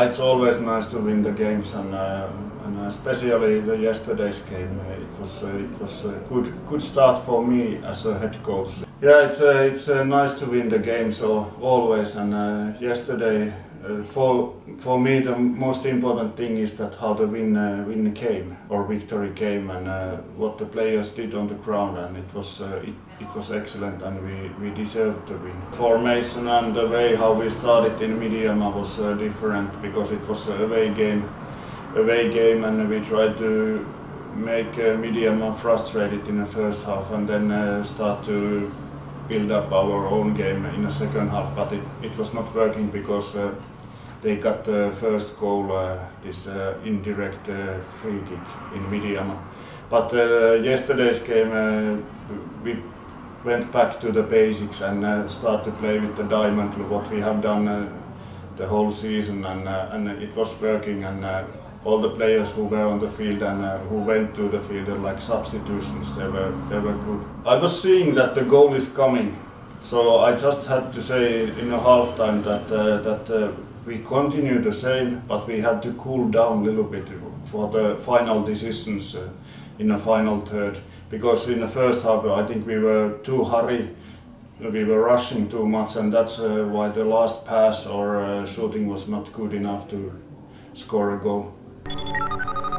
it's always nice to win the games, and, uh, and especially the yesterday's game. Uh, it was uh, it was a good good start for me as a head coach. Yeah, it's uh, it's uh, nice to win the game, so always. And uh, yesterday, uh, for for me, the most important thing is that how the win uh, win came or victory came, and uh, what the players did on the ground, and it was uh, it, it was excellent, and we we deserved to win. Formation and the way how we started in Medeama was uh, different because it was a away game, away game, and we tried to make uh, frustrated in the first half, and then uh, start to build up our own game in the second half, but it, it was not working because uh, they got the first goal, uh, this uh, indirect uh, free kick in Medeama. But uh, yesterday's game, uh, we went back to the basics and uh, start to play with the diamond, what we have done uh, the whole season, and, uh, and it was working. And uh, all the players who were on the field and uh, who went to the field, uh, like substitutions, they were they were good. I was seeing that the goal is coming, so I just had to say in a halftime that uh, that uh, we continue the same, but we had to cool down a little bit for the final decisions uh, in the final third. Because in the first half, I think we were too hurry, we were rushing too much, and that's uh, why the last pass or uh, shooting was not good enough to score a goal. Thank you.